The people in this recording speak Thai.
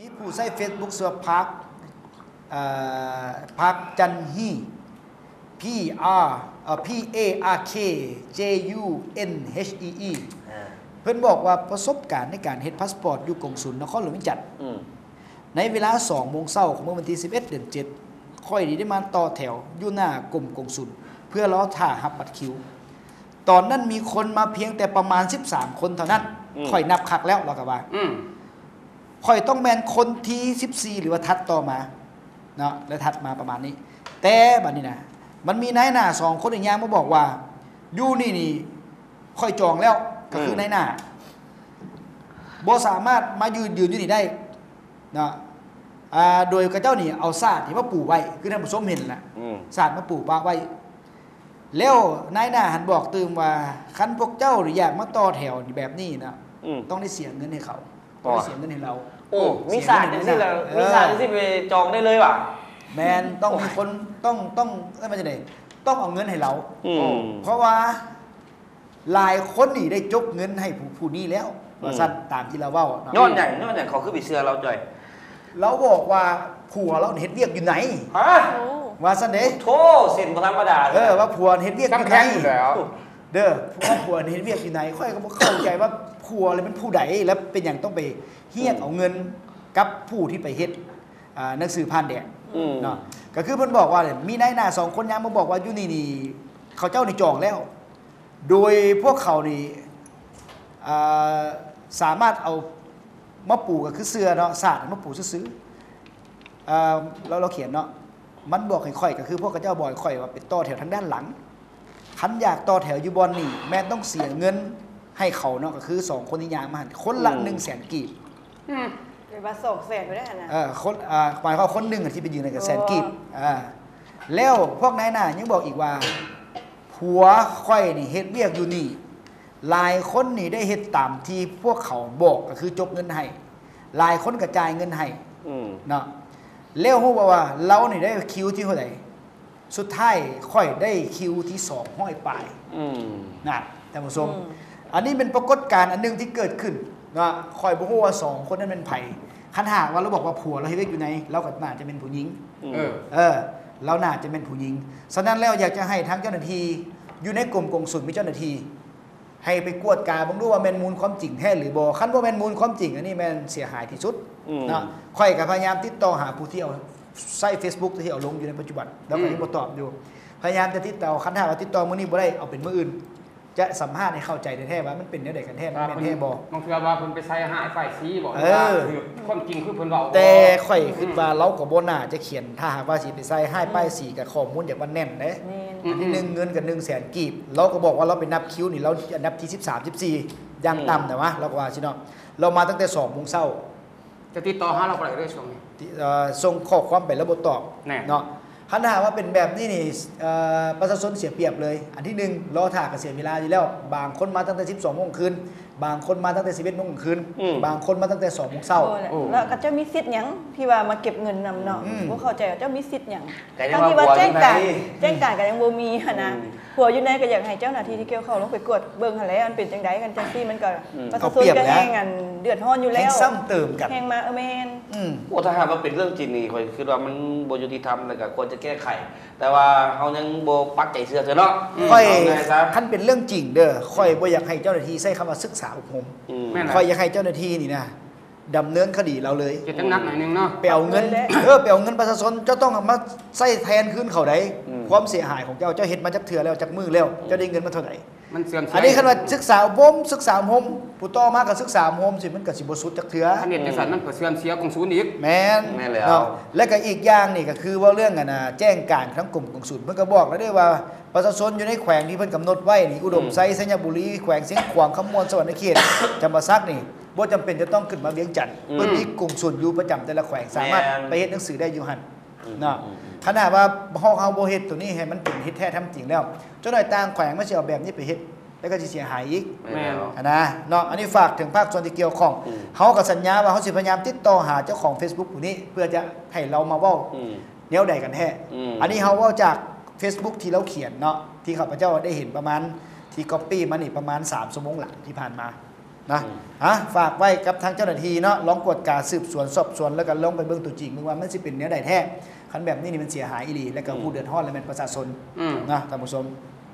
มีผู้ใช้ Facebook เสือพักเอ่อพักจันฮี P R เอ่อ P A R K J U N H E E อ่าเพิ่นบอกว่าประสบการณ์ในการเฮ็ดพาสปอร์ตอยู่กงสุลนครหลวงวิจันทร์อืมในเวลา2โมงเช้าของเมื่อวันที่ 11 เดือน 7 ค่อยได้มาต่อแถวอยู่หน้ากรมกงสุลเพื่อรอท่าหับบัตรคิว ตอนนั้นมีคนมาเพียงแต่ประมาณ 13 คนเท่านั้น ค่อยนับคักแล้วเราก็ว่า อืมค่อยต้องแมนคนที่ 14 หรือว่าทัดต่อมาเนาะแล้วทัดมาประมาณนี้ แต่บัดนี้นะมันมีนายหน้าสองคนอีกอย่างมาบอกว่าอยู่นี่นี่ค่อยจองแล้วก็คือมนายหน้าบ่สามารถมายืนยืนอยู่นี่ได้เนาะอ่าโดยกระเจ้านี่เอาซาดที่มาปลูกไว้ คือท่านผู้ชมเห็นแหละอืมศาสตร์มาปลูกปากไว้ แล้วนายหน้าหันบอกตื่มว่าคันพวกเจ้าหรืออยากมาต่อแถวแบบนี้นะอืมต้องได้เสียเงินให้เขาต่ต้อองได้เสียเงินให้เรา โอ้มีศาสตร์จังสิล่ะมีศาสตร์จังสิไปจองได้เลยว่ะแมนต้องมีคนต้องต้องเอ้ยมันจะไหนต้องเอาเงินให้เราอืมเพราะว่าหลายคนนี่ได้จกเงินให้ผู้ผู้นี้แล้วอืมว่าสั้นตามที่เราเว้าเนาะย้อนอย่างย้อนอย่างเขาคือไปเสื้อเราจ่อยเราบอกว่าผัวเราเฮ็ดเวียกอยู่ไหนฮะโอ้ว่าสั้นเด้โธ่เส้นบ่ธรรมดาเออว่าผัวเฮ็ดเวียกอยู่กำไหแพนงอยู่แล้ว เด้อว่าผัวเห็นเวียกอยู่ไหนค่อยก็บ่เข้าใจว่าผัวเลยเป็นผู้ใดแล้วเป็นอย่างต้องไปเฮียกเอาเงินกับผู้ที่ไปเฮ็ดอ่าหนังสือผ่านแดดอืม เนาะก็คือเพิ่นบอกว่าเนี่ยมีนายหน้าสองคนยามมาบอกว่าอยู่นี่นี่เขาเจ้านี่จองแล้ว โดยพวกเขานี่อ่าสามารถเอามาปลูกก็คือเสือเนาะศาสตร์มาปลูกซื้อๆอ่าเราเราเขียนเนาะมันบอกให้ข่อยก็คือพวกเขาเจ้าบอกให้ข่อยว่าเป็นต่อแถวทางด้านหลัง คันอยากต่อแถวอยู่บอลนี่ แม่นต้องเสียเงินให้เขาเนาะก็คือสองคนที่ยางมาหันคนละอืมหนึ่งแสนกีบอืมเดี๋ยวมาส่งเสร็จไปได้นะเออคนอ่าหมายความว่าคนหนึ่งอะที่ไปยืนในกับแสนกีบอ๋ออ่าแล้วพวกนายหน้ายังบอกอีกว่าผัวค่อยนี่เฮ็ดเวียกอยู่นี่หลายคนนี่ได้เฮ็ดตามที่พวกเขาบอกก็คือจกเงินให้หลายคนกระจายเงินให้อืม เนาะแล้วฮู้บ่ว่าเรานี่ได้คิวที่เท่าไหร่ สุดท้ายค่อยได้คิวที่สองห้อยปลายอืมนะท่านผู้ชมอืมอันนี้เป็นปรากฏการณ์อันหนึงที่เกิดขึ้นนะคอยบอกว่าสองคนนั้นเป็นไผ่คันหากว่าเราบอกว่าผัวเราให้เวกอยู่ในเราก็น่าจะเป็นผู้หญิงเออเออเราน่าจะเป็นผู้หญิงฉะนั้นแล้วอยากจะให้ทั้งเจ้าหน้าที่อยู่ในกรมกงสุลมีเจ้าหน้าที่ให้ไปกวดกาบังดูว่าแมนมูลความจริงแท้หรือบ่คันว่าแมนมูลความจริงอันนี้แมนเสียหายที่สุดอืมนะค่อยกับพยายามติดต่อหาผู้ที่เอา ใช้ Facebook ที่เอาลงอยู่ในปัจจุบัน แล้วก็ยังบ่ตอบอยู่ พยายามจะติดต่อคันถ้าว่าติดต่อมื้อนี้บ่ได้เอาเป็นมื้ออื่น จะสัมภาษณ์ให้เข้าใจแท้ๆว่ามันเป็นแนวใดกันแท้มันแม่นแท้บ่บางเทื่อว่าเพิ่นไปใส่หายไฟสีบอกเออคือความจริงคือเพิ่นเว้าแต่ข่อยคิดว่าเราก็บ่น่าจะเขียนถ้าหากว่าสิไปใส่ให้ป้ายสีกับข้อมูลอย่างว่าแน่นเด้นี่อันที่หนึ่งเงินกับ1แสนกีบ เราก็บอกว่าเราไปนับคิวนี่เราอันดับที่ 13 14อย่างต่ำแต่ว่าเราก็ว่าสิเนาะเรามาตั้งแต่2โมงเช้า จะติดต่อหาเราบ่ได้เลยช่วงนี้ที่เอ่อส่งข้อความไประบบตอบแน่ เนาะคันหากว่าเป็นแบบนี้นี่เอ่อประชาชนเสียเปรียบเลย อันที่หนึ่งรอถ่ากับเสียเวลาอยู่แล้ว บางคนมาตั้งแต่ 12โมงคืน บางคนมาตั้งแต่11โมงคืน อืม บางคนมาตั้งแต่2โมงเช้า โอ้แหละแล้วก็เจ้ามีสิทธิ์หยังที่ว่ามาเก็บเงินนำเนาะอืม บ่เข้าใจว่าเจ้ามีสิทธิ์หยังแต่ยังทั้งที่ว่าว่าแจ้งการผัวอยู่ไหน แจ้งการก็ยังบ่มีหั่นนะอืมผัวอยู่ไหนก็อยากให้เจ้าหน้าที่ที่เกี่ยวข้องลงไปกวดเบิ่งหั่นแหละมันเป็นจังไดกันจังซี่มันก็อืมประชาเขาชเปนรียบก็แล้วแห้งอันเดือดร้อนอยู่แห่แล้งวซ้ำเติมกัน แห้งมาเออแม่น อืม โอ้ถ้าหากว่าเป็นเรื่องจริงนี่ข่อยคิดว่ามันบ่ยุติธรรมแล้วก็ควรจะแก้ไข แต่ว่าเฮายังบ่ปักใจเชื่อเถอะเนาะค่อยเาไงซะคันเป็นเรื่องจริงเด้อค่อยบ่อยากให้เจ้าหน้าที่ใช้คำว่าศึกษาอบรมอืมแม่นค่อยอยากให้เจ้าหน้าที่นี่นะดำเนินคดีเราเลยเฮ็ดจังหนักหน่อยหนึงเนาะไปเอาเงินเลยแหละเออไปเอาเงินประชาชนเจ้าต้องเอามาใส่แทนคืนเขาได้อืมความเสียหายของเจ้าเจ้าเฮ็ดมาจากเถื่อแล้วจากมือแล้วเจ้าได้เงินมาเท่าไหร่ มันเสื่อมเสียอันนี้คันว่าศึกษาผมศึกษาผมผู้ต่อมาก็ศึกษาผมสิมันก็สิบ่สุดจักเถื่อคันเฮ็ดจังซั่นมันก็เสื่อมเสียของศูนย์อีกแม่นแม่นแล้วเนาะและก็อีกอย่างนี่ก็คือว่าเรื่องอะนะแจ้งการทั้งกลุ่มกงสุลเพิ่นก็บอกแล้วได้ว่าประชาชนอยู่ในแขวงที่เพิ่นกำหนดไว้นี่อุดมไซสัญญบุรีแขวงเสียงขวางขมวนสวรรณเขตจำปาสักนี่บ่จำเป็นจะต้องขึ้นมาเวียงจันทน์อืมเพิ่นมีกลุ่มสุลอยู่ประจำแต่ละแขวงสามารถแม่นไปเฮ็ดหนังสือได้อยู่หั่นอืม เนาะอืมอืมขนาดว่าเฮาเฮาบ่เฮ็ดตัวนี้ให้มันเป็นเฮ็ดแท้ทำจริงแล้วเจ้าหน่อยต่างแขวงมาสิเอาแบบนี้ไปเฮ็ดแล้วก็สิเสียหายอีกแม่นแล้วอันนะเนาะอันนี้ฝากถึงภาคส่วนที่เกี่ยวข้องอืมเขาก็สัญญาว่าเขาสิพยายามติดต่อหาเจ้าของ Facebook ผู้นี้ เพื่อจะให้เรามาเว้าอืมแนวใดกันแท้อืมอันนี้เขาเว่าจาก Facebook ที่เราเขียนเนาะที่ข้าพเจ้าได้เห็นประมาณที่ก๊อปปี้มานี่ประมาณ3ชั่วโมงหลังที่ผ่านมานะอืมฮะฝากไว้กับทางเจ้าหน้าที่เนาะลองกวดการสืบสวนสอบสวนแล้วก็ลองไปเบิ่งตัวจริงมึงว่ามันสิเป็นเนื้อใดแท้ คันแบบนี้นี่มันเสียหายอีหลีแล้วก็ผู้เดือดร้อนและแม่นประชาชนอืมนะท่านผู้ชม